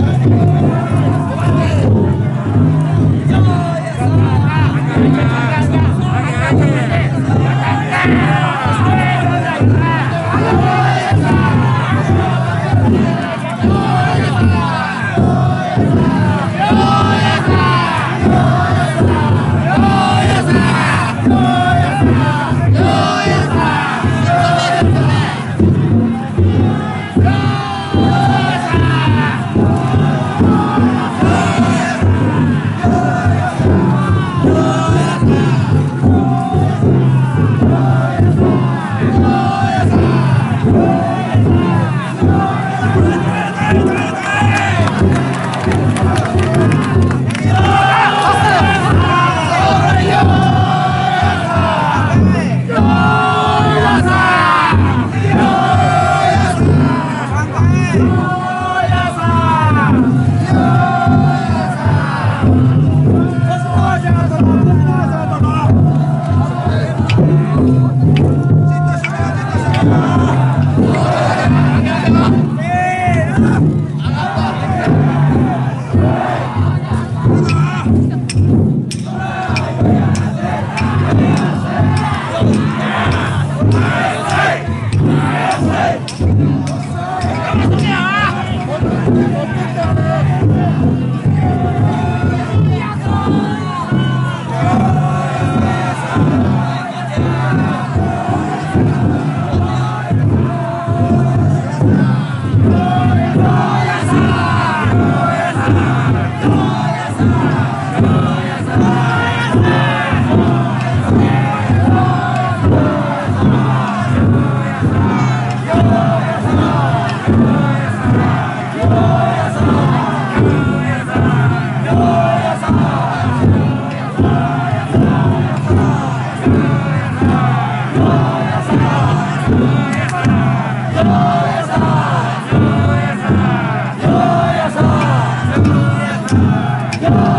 Let's go. Mm-hmm. No!